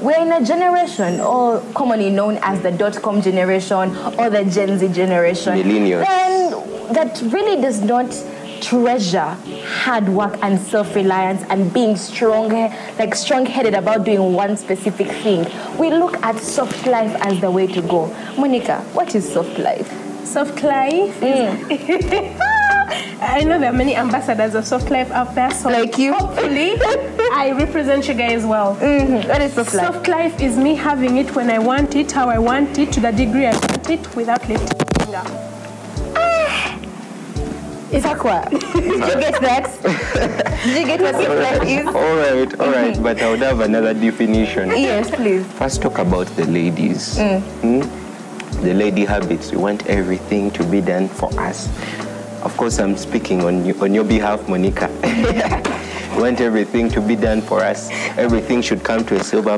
we're in a generation, or commonly known as the dot-com generation or the Gen Z generation, Millennials. then that really does not treasure hard work and self-reliance and being strong, like strong-headed about doing one specific thing. We look at soft life as the way to go. Monica, what is soft life? Soft life. Mm. I know there are many ambassadors of soft life out there, so Like you? hopefully I represent you guys well. Mhm. What is soft life? Soft life is me having it when I want it, how I want it, to the degree I want it, without lifting a finger. Isakwa, did you get that? did you get what soft life is? All right, all right, but I would have another definition. Yes, please. First, talk about the ladies. Hmm? The lady habits. We want everything to be done for us. Of course, I'm speaking on you, on your behalf, Monica. want everything to be done for us. Everything should come to a silver